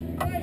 Hey!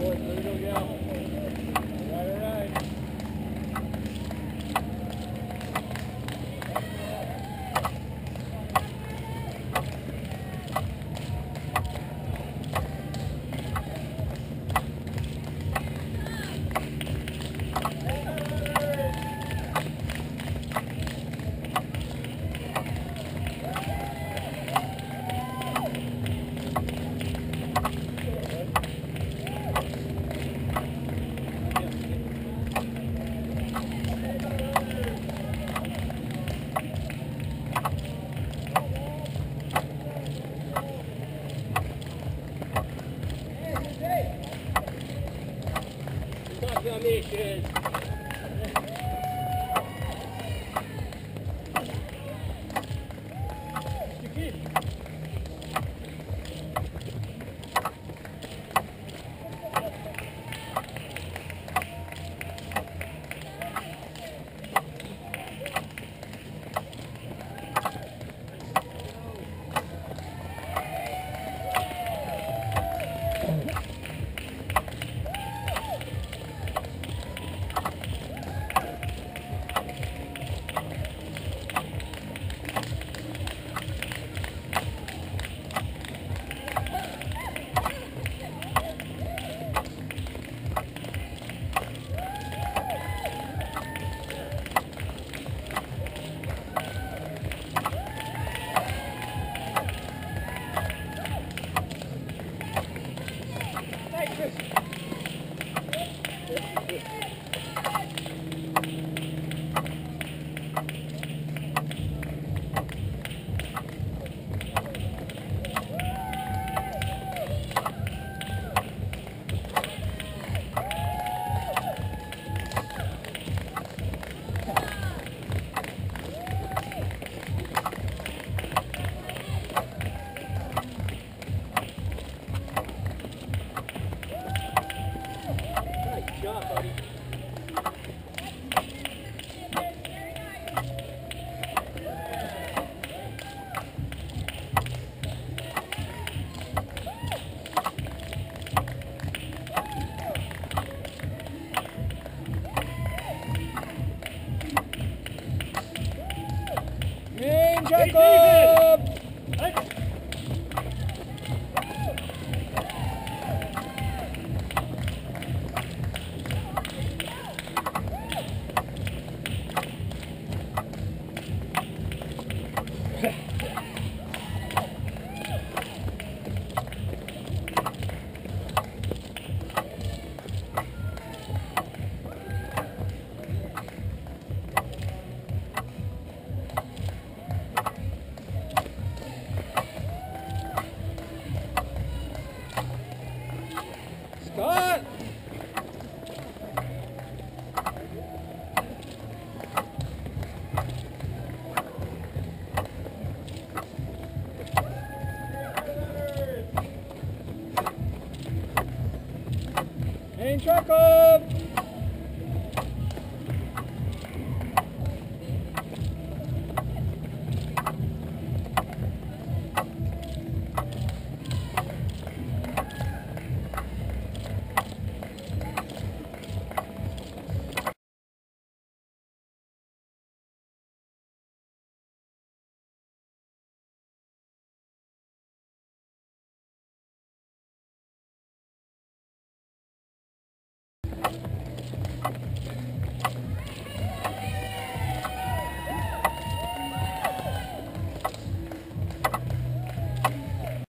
我，我就 nữ. Jacob!